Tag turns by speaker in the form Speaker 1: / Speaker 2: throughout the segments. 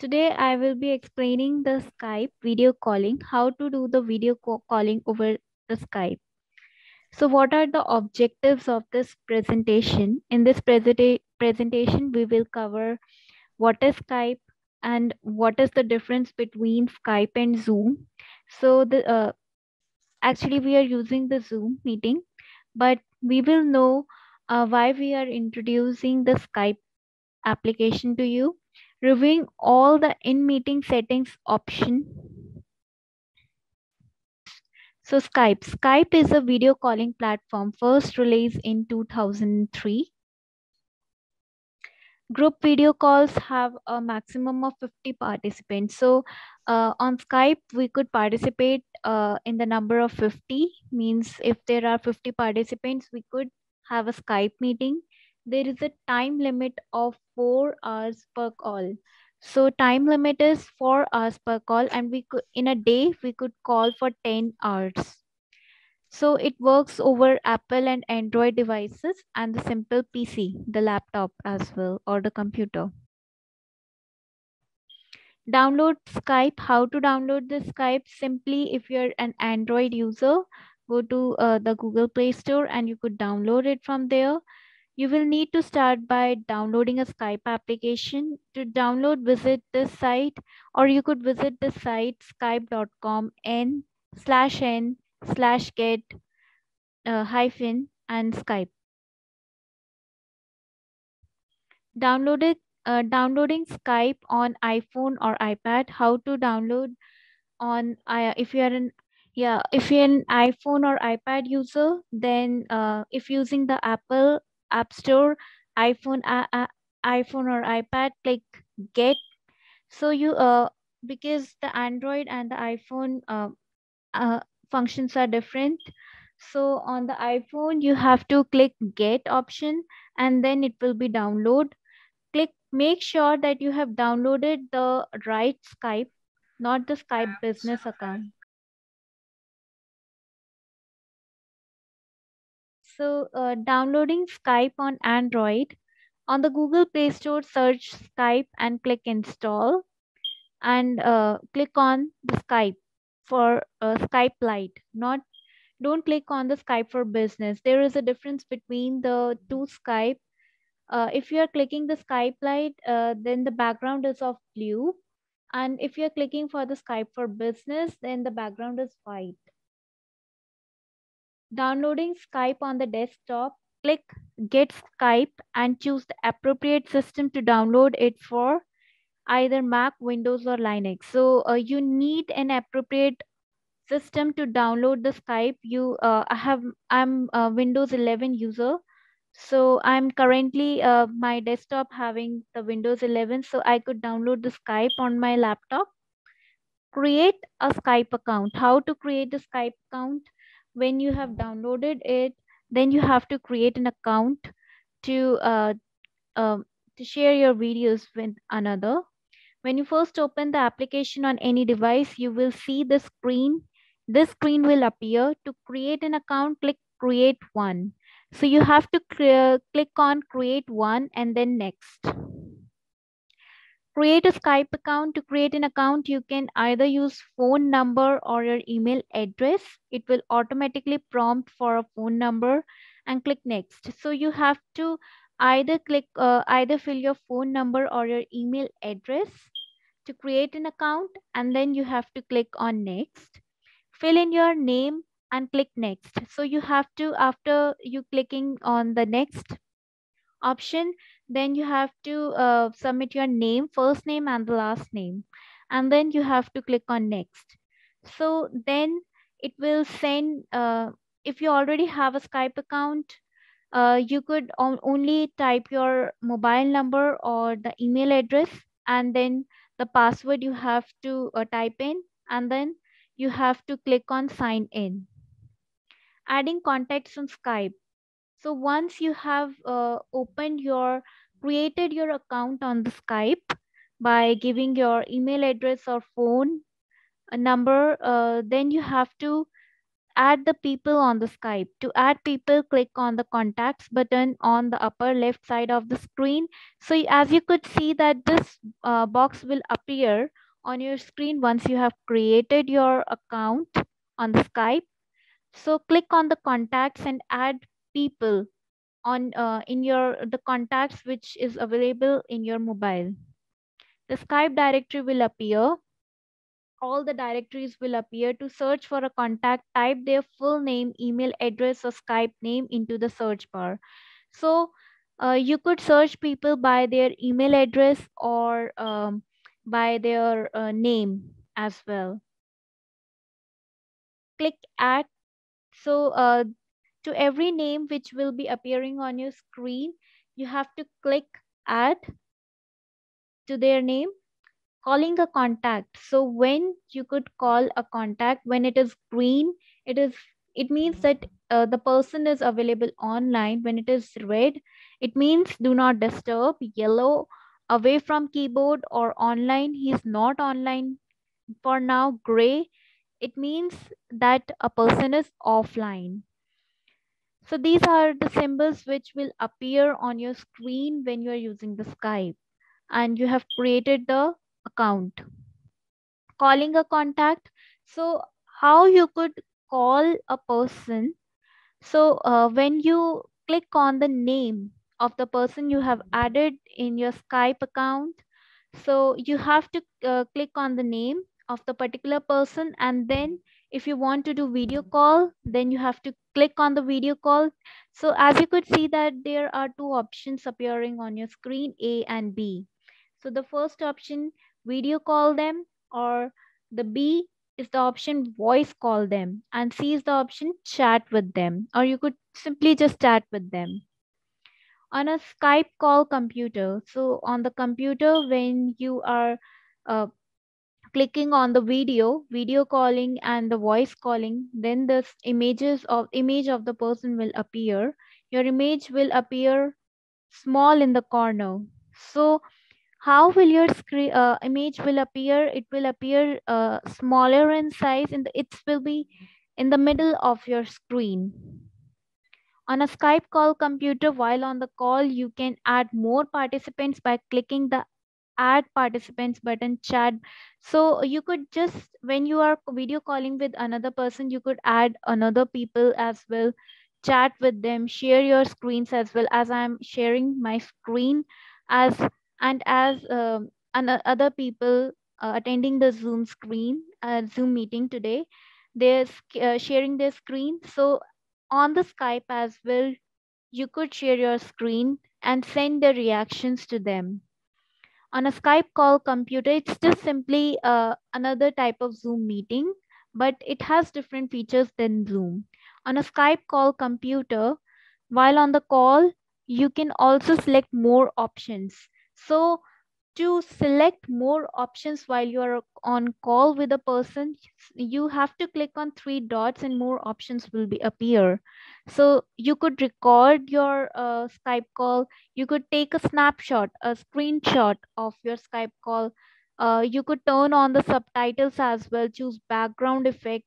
Speaker 1: Today I will be explaining the Skype video calling, how to do the video calling over the Skype. So what are the objectives of this presentation? In this presenta presentation, we will cover what is Skype and what is the difference between Skype and Zoom. So the uh, actually we are using the Zoom meeting, but we will know uh, why we are introducing the Skype application to you, reviewing all the in-meeting settings option so Skype. Skype is a video calling platform first released in 2003. Group video calls have a maximum of 50 participants. So uh, on Skype, we could participate uh, in the number of 50, means if there are 50 participants, we could have a Skype meeting. There is a time limit of four hours per call. So time limit is four hours per call and we could in a day we could call for 10 hours. So it works over Apple and Android devices and the simple PC, the laptop as well, or the computer. Download Skype. How to download the Skype? Simply, if you're an Android user, go to uh, the Google Play Store and you could download it from there. You will need to start by downloading a Skype application. To download, visit this site or you could visit the site skype.com n slash n slash get uh, hyphen and Skype. Downloaded, uh, downloading Skype on iPhone or iPad. How to download on uh, if you are an yeah if you're an iphone or ipad user then uh, if using the apple app store iphone uh, uh, iphone or ipad click get so you uh because the android and the iphone uh, uh, functions are different. So on the iphone you have to click get option and then it will be download. Click make sure that you have downloaded the right skype not the skype business account So uh, downloading Skype on Android, on the Google Play Store, search Skype and click install and uh, click on the Skype for uh, Skype Lite. Not, don't click on the Skype for business. There is a difference between the two Skype. Uh, if you are clicking the Skype Lite, uh, then the background is of blue. And if you're clicking for the Skype for business, then the background is white. Downloading Skype on the desktop, click Get Skype and choose the appropriate system to download it for either Mac, Windows, or Linux. So uh, you need an appropriate system to download the Skype. You uh, I have I'm a Windows 11 user, so I'm currently uh, my desktop having the Windows 11, so I could download the Skype on my laptop. Create a Skype account. How to create the Skype account? When you have downloaded it, then you have to create an account to uh, uh, to share your videos with another. When you first open the application on any device, you will see the screen. This screen will appear. To create an account, click create one. So you have to click on create one and then next create a Skype account. To create an account, you can either use phone number or your email address. It will automatically prompt for a phone number and click next. So you have to either click, uh, either fill your phone number or your email address to create an account and then you have to click on next. Fill in your name and click next. So you have to, after you clicking on the next option, then you have to uh, submit your name, first name and the last name. And then you have to click on next. So then it will send, uh, if you already have a Skype account, uh, you could only type your mobile number or the email address and then the password you have to uh, type in and then you have to click on sign in. Adding contacts on Skype. So once you have uh, opened your, created your account on the Skype by giving your email address or phone a number, uh, then you have to add the people on the Skype. To add people, click on the contacts button on the upper left side of the screen. So as you could see that this uh, box will appear on your screen once you have created your account on the Skype. So click on the contacts and add people on uh, in your the contacts which is available in your mobile. The Skype directory will appear all the directories will appear. To search for a contact, type their full name, email address, or Skype name into the search bar. So uh, you could search people by their email address or um, by their uh, name as well. Click add. So uh, to every name which will be appearing on your screen, you have to click add to their name calling a contact. So when you could call a contact when it is green it is it means that uh, the person is available online. When it is red it means do not disturb. Yellow away from keyboard or online he's not online for now. Gray it means that a person is offline so these are the symbols which will appear on your screen when you are using the skype. And you have created the account. Calling a contact. So how you could call a person. So uh, when you click on the name of the person you have added in your skype account. So you have to uh, click on the name of the particular person. And then if you want to do video call then you have to click on the video call so as you could see that there are two options appearing on your screen a and b so the first option video call them or the B is the option voice call them and C is the option chat with them or you could simply just chat with them. On a Skype call computer, so on the computer when you are uh, clicking on the video, video calling and the voice calling, then the images of image of the person will appear. Your image will appear small in the corner. So how will your screen uh, image will appear it will appear uh, smaller in size and it will be in the middle of your screen on a skype call computer while on the call you can add more participants by clicking the add participants button chat. So you could just when you are video calling with another person you could add another people as well. Chat with them share your screens as well as i'm sharing my screen as and as um, uh, other people uh, attending the zoom screen uh, zoom meeting today. They're uh, sharing their screen. So on the skype as well you could share your screen and send the reactions to them on a skype call computer it's just simply uh, another type of zoom meeting but it has different features than zoom. On a skype call computer while on the call you can also select more options. So to select more options while you are on call with a person, you have to click on three dots and more options will be appear. So you could record your uh, Skype call. You could take a snapshot, a screenshot of your Skype call. Uh, you could turn on the subtitles as well, choose background effect,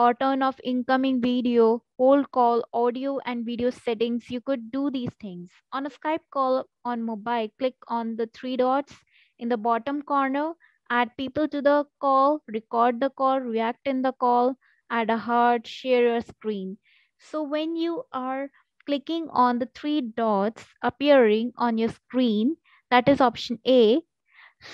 Speaker 1: or turn off incoming video, hold call, audio and video settings. You could do these things. On a Skype call on mobile, click on the three dots in the bottom corner, add people to the call, record the call, react in the call, add a heart, share your screen. So when you are clicking on the three dots appearing on your screen, that is option A.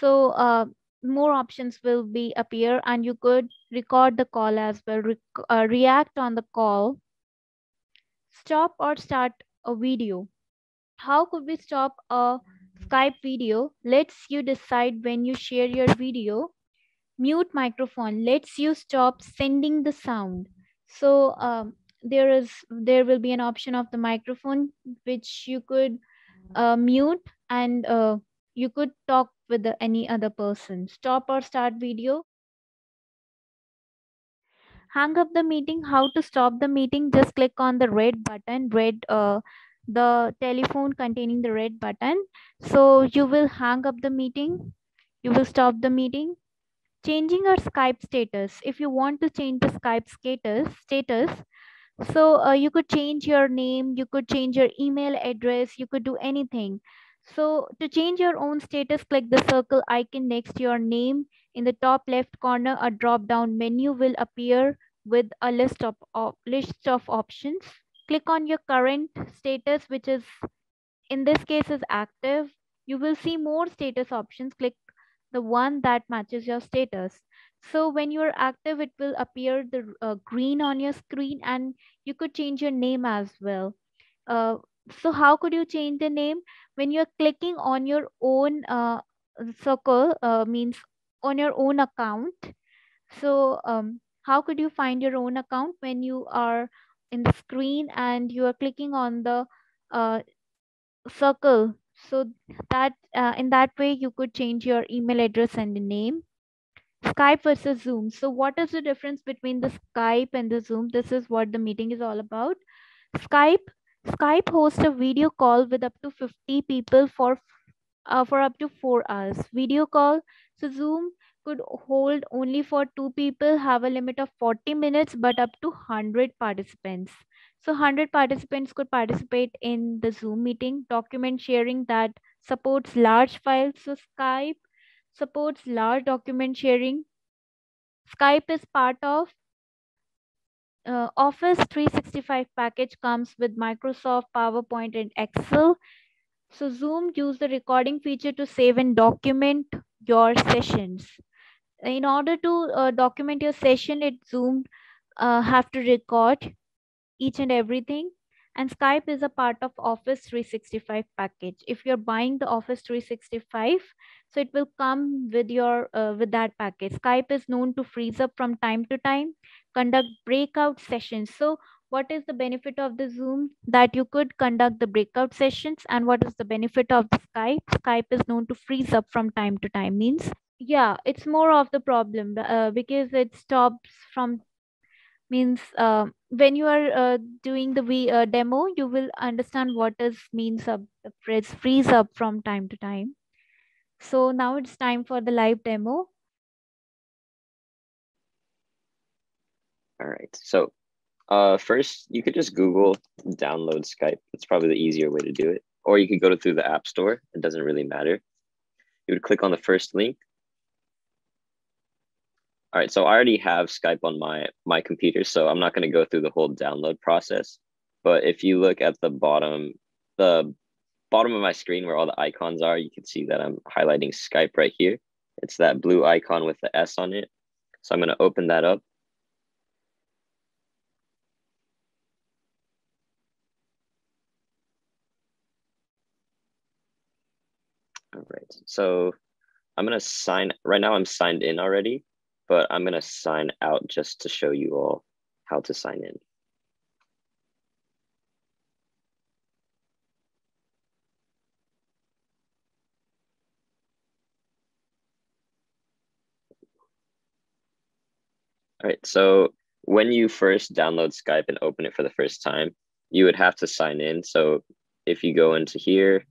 Speaker 1: So uh, more options will be appear and you could record the call as well, re uh, react on the call, stop or start a video. How could we stop a Skype video? Let's you decide when you share your video. Mute microphone lets you stop sending the sound. So um, there is there will be an option of the microphone which you could uh, mute and uh, you could talk with the, any other person. Stop or start video. Hang up the meeting. How to stop the meeting? Just click on the red button, red uh, the telephone containing the red button. So you will hang up the meeting. You will stop the meeting. changing our Skype status. If you want to change the Skype status, status, so uh, you could change your name, you could change your email address, you could do anything. So to change your own status, click the circle icon next to your name. In the top left corner, a drop-down menu will appear with a list of, of list of options. Click on your current status, which is in this case is active. You will see more status options. Click the one that matches your status. So when you're active, it will appear the uh, green on your screen and you could change your name as well. Uh, so how could you change the name? When you're clicking on your own uh, circle, uh, means on your own account. So um, how could you find your own account when you are in the screen and you are clicking on the uh, circle? So that uh, in that way you could change your email address and the name. Skype versus zoom. So what is the difference between the skype and the zoom? This is what the meeting is all about. Skype skype hosts a video call with up to 50 people for uh, for up to 4 hours video call so zoom could hold only for two people have a limit of 40 minutes but up to 100 participants so 100 participants could participate in the Zoom meeting, document sharing that supports large files. So Skype supports large document sharing. Skype is part of uh, Office 365 package comes with Microsoft PowerPoint and Excel. So Zoom use the recording feature to save and document your sessions. In order to uh, document your session, it Zoom uh, have to record each and everything and skype is a part of office 365 package if you're buying the office 365 so it will come with your uh, with that package skype is known to freeze up from time to time conduct breakout sessions. So what is the benefit of the zoom? That you could conduct the breakout sessions. And what is the benefit of the skype? Skype is known to freeze up from time to time means yeah it's more of the problem uh, because it stops from means uh, when you are uh, doing the v, uh, demo you will understand what is means of the phrase freeze up from time to time. So now it's time for the live demo
Speaker 2: all right so uh, first you could just google download skype it's probably the easier way to do it or you could go to through the app store it doesn't really matter you would click on the first link all right, so I already have Skype on my my computer, so I'm not going to go through the whole download process. But if you look at the bottom, the bottom of my screen where all the icons are, you can see that I'm highlighting Skype right here. It's that blue icon with the S on it. So I'm going to open that up. All right, so I'm going to sign, right now I'm signed in already but I'm going to sign out just to show you all how to sign in. All right, so when you first download Skype and open it for the first time, you would have to sign in. So if you go into here,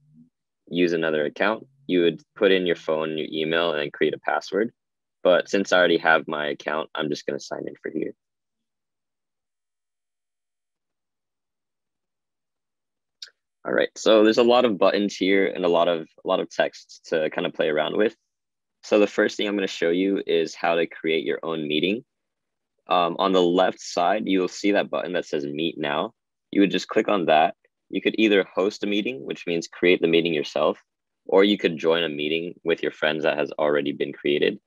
Speaker 2: use another account, you would put in your phone, your email, and create a password. But since I already have my account, I'm just going to sign in for here. All right, so there's a lot of buttons here and a lot of a lot of text to kind of play around with. So the first thing I'm going to show you is how to create your own meeting. Um, on the left side, you'll see that button that says Meet Now. You would just click on that. You could either host a meeting, which means create the meeting yourself, or you could join a meeting with your friends that has already been created.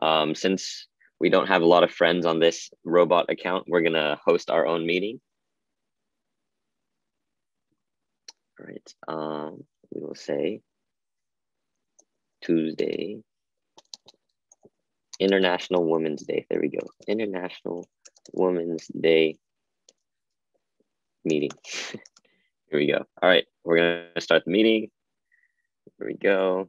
Speaker 2: Um, since we don't have a lot of friends on this robot account, we're gonna host our own meeting. All right, um, we will say Tuesday, International Women's Day. There we go. International Women's Day meeting. Here we go. All right, we're gonna start the meeting. Here we go.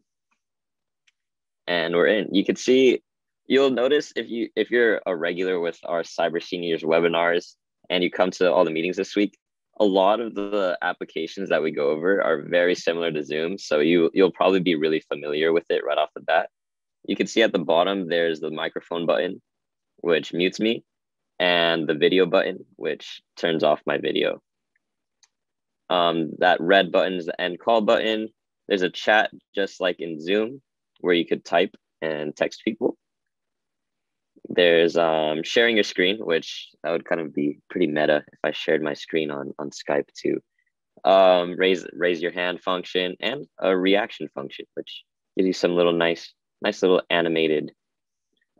Speaker 2: And we're in. You can see you'll notice if you if you're a regular with our cyber seniors webinars and you come to all the meetings this week a lot of the applications that we go over are very similar to zoom so you you'll probably be really familiar with it right off the bat you can see at the bottom, there's the microphone button, which mutes me, and the video button, which turns off my video. Um, that red button is the end call button. There's a chat just like in Zoom where you could type and text people. There's um, sharing your screen, which that would kind of be pretty meta if I shared my screen on, on Skype too. Um, raise raise your hand function and a reaction function, which gives you some little nice nice little animated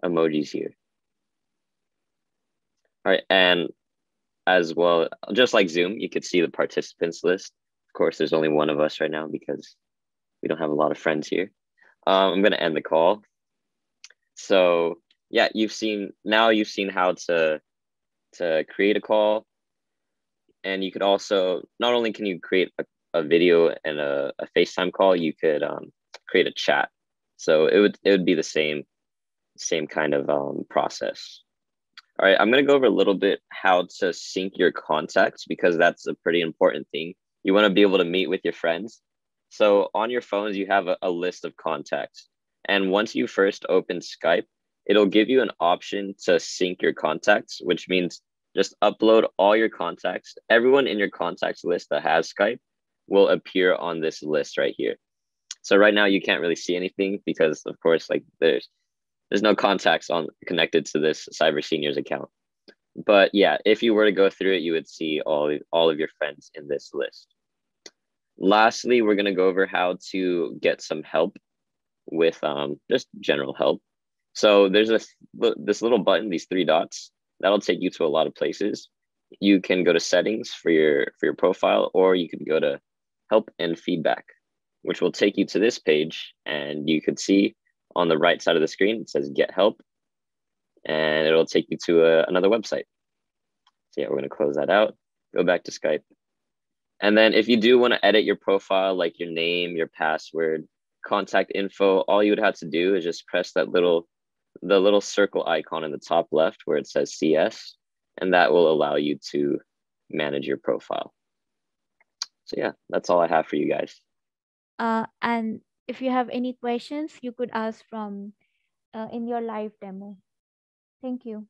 Speaker 2: emojis here. All right, and as well, just like Zoom, you could see the participants list. Of course, there's only one of us right now because we don't have a lot of friends here. Um, I'm gonna end the call. So yeah, you've seen now you've seen how to to create a call, and you could also not only can you create a, a video and a, a FaceTime call, you could um, create a chat. So it would it would be the same same kind of um, process. All right, I'm gonna go over a little bit how to sync your contacts because that's a pretty important thing. You want to be able to meet with your friends. So on your phones, you have a, a list of contacts. And once you first open Skype, it'll give you an option to sync your contacts, which means just upload all your contacts. Everyone in your contacts list that has Skype will appear on this list right here. So right now you can't really see anything because of course like there's there's no contacts on connected to this cyber seniors account. But yeah, if you were to go through it, you would see all, all of your friends in this list. Lastly, we're going to go over how to get some help with um, just general help. So there's this, this little button, these three dots, that'll take you to a lot of places. You can go to settings for your for your profile, or you can go to help and feedback, which will take you to this page, and you can see on the right side of the screen it says get help, and it'll take you to a, another website. So yeah, we're gonna close that out. Go back to Skype, and then if you do want to edit your profile, like your name, your password, contact info, all you would have to do is just press that little the little circle icon in the top left where it says CS, and that will allow you to manage your profile. So yeah, that's all I have for you guys.
Speaker 1: Uh, and if you have any questions, you could ask from uh, in your live demo. Thank you.